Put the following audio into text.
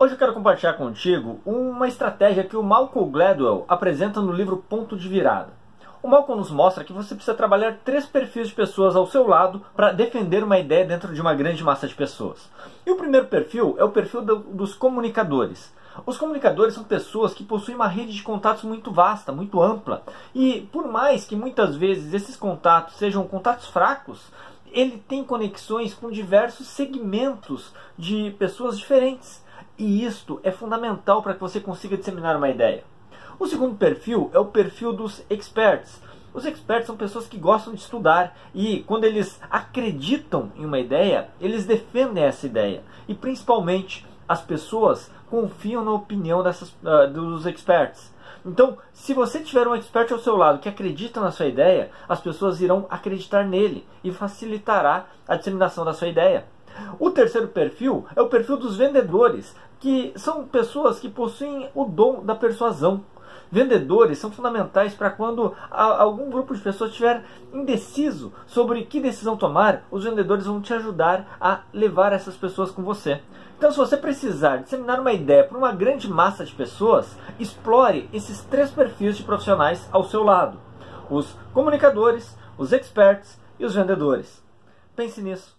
Hoje eu quero compartilhar contigo uma estratégia que o Malcolm Gladwell apresenta no livro Ponto de Virada. O Malcolm nos mostra que você precisa trabalhar três perfis de pessoas ao seu lado para defender uma ideia dentro de uma grande massa de pessoas. E o primeiro perfil é o perfil do, dos comunicadores. Os comunicadores são pessoas que possuem uma rede de contatos muito vasta, muito ampla. E por mais que muitas vezes esses contatos sejam contatos fracos, ele tem conexões com diversos segmentos de pessoas diferentes. E isto é fundamental para que você consiga disseminar uma ideia. O segundo perfil é o perfil dos experts. Os experts são pessoas que gostam de estudar e, quando eles acreditam em uma ideia, eles defendem essa ideia. E, principalmente, as pessoas confiam na opinião dessas, uh, dos experts. Então, se você tiver um expert ao seu lado que acredita na sua ideia, as pessoas irão acreditar nele e facilitará a disseminação da sua ideia. O terceiro perfil é o perfil dos vendedores, que são pessoas que possuem o dom da persuasão. Vendedores são fundamentais para quando algum grupo de pessoas estiver indeciso sobre que decisão tomar, os vendedores vão te ajudar a levar essas pessoas com você. Então, se você precisar disseminar uma ideia para uma grande massa de pessoas, explore esses três perfis de profissionais ao seu lado: os comunicadores, os experts e os vendedores. Pense nisso.